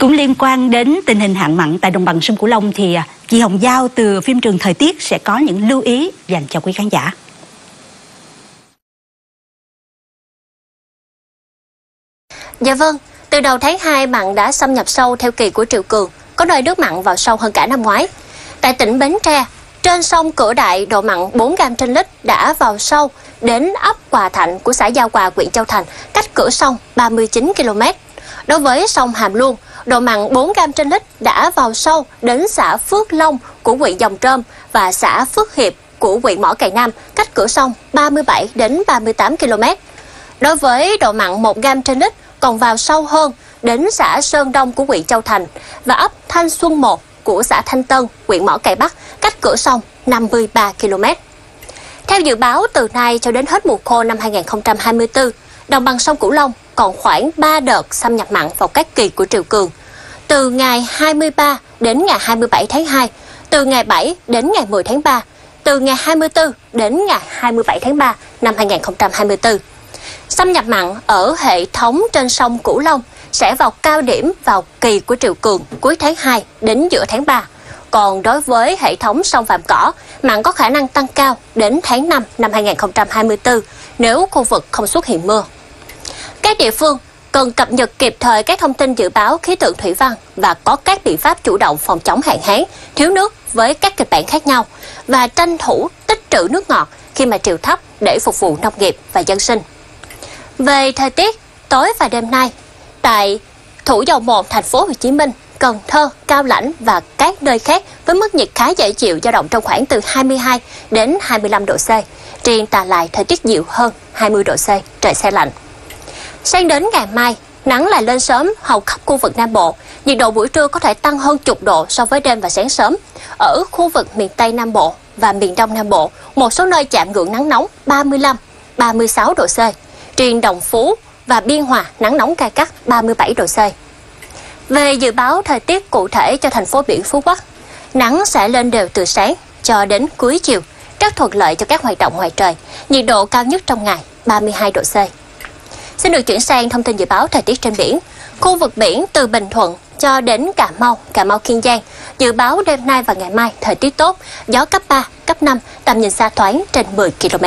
Cũng liên quan đến tình hình hạn mặn tại đồng bằng sông Cửu Long thì à, chị Hồng Giao từ phim trường Thời tiết sẽ có những lưu ý dành cho quý khán giả. Dạ vâng, từ đầu tháng 2 mặn đã xâm nhập sâu theo kỳ của triều cường, có nơi nước mặn vào sâu hơn cả năm ngoái. Tại tỉnh Bến Tre, trên sông Cửa Đại độ mặn 4 gram trên lít đã vào sâu đến ấp Hòa Thạnh của xã Giao Hòa, huyện Châu Thành, cách cửa sông 39 km. Đối với sông Hàm Luông, độ mặn 4 gram trên lít đã vào sâu đến xã Phước Long của huyện Dòng Trơm và xã Phước Hiệp của huyện Mỏ Cày Nam, cách cửa sông 37 đến 38 km. Đối với độ mặn 1 gram trên lít còn vào sâu hơn đến xã Sơn Đông của huyện Châu Thành và ấp Thanh Xuân 1 của xã Thanh Tân, huyện Mỏ Cày Bắc, cách cửa sông 53 km. Theo dự báo từ nay cho đến hết mùa khô năm 2024, đồng bằng sông Cửu Long còn khoảng 3 đợt xâm nhập mặn vào các kỳ của triều cường. Từ ngày 23 đến ngày 27 tháng 2, từ ngày 7 đến ngày 10 tháng 3, từ ngày 24 đến ngày 27 tháng 3 năm 2024. Xâm nhập mặn ở hệ thống trên sông Cửu Long sẽ vào cao điểm vào kỳ của triều cường cuối tháng 2 đến giữa tháng 3. Còn đối với hệ thống sông Vàm Cỏ, mặn có khả năng tăng cao đến tháng 5 năm 2024 nếu khu vực không xuất hiện mưa. Các địa phương cần cập nhật kịp thời các thông tin dự báo khí tượng thủy văn và có các biện pháp chủ động phòng chống hạn hán, thiếu nước với các kịch bản khác nhau và tranh thủ tích trữ nước ngọt khi mà triều thấp để phục vụ nông nghiệp và dân sinh. Về thời tiết, tối và đêm nay, tại Thủ Dầu Một, thành phố Hồ Chí Minh, Cần Thơ, Cao Lãnh và các nơi khác với mức nhiệt khá dễ chịu dao động trong khoảng từ 22 đến 25 độ C. Riêng tà lại thời tiết dịu hơn 20 độ C, trời xe lạnh. Sang đến ngày mai, nắng lại lên sớm hầu khắp khu vực Nam Bộ. Nhiệt độ buổi trưa có thể tăng hơn chục độ so với đêm và sáng sớm. Ở khu vực miền Tây Nam Bộ và miền Đông Nam Bộ, một số nơi chạm ngưỡng nắng nóng 35, 36 độ C. Triền Đồng Phú và Biên Hòa nắng nóng cay gắt 37 độ C. Về dự báo thời tiết cụ thể cho thành phố biển Phú Quốc, nắng sẽ lên đều từ sáng cho đến cuối chiều, rất thuận lợi cho các hoạt động ngoài trời. Nhiệt độ cao nhất trong ngày 32 độ C. Xin được chuyển sang thông tin dự báo thời tiết trên biển. Khu vực biển từ Bình Thuận cho đến Cà Mau, Cà Mau Kiên Giang. Dự báo đêm nay và ngày mai thời tiết tốt, gió cấp 3, cấp 5, tầm nhìn xa thoáng trên 10 km.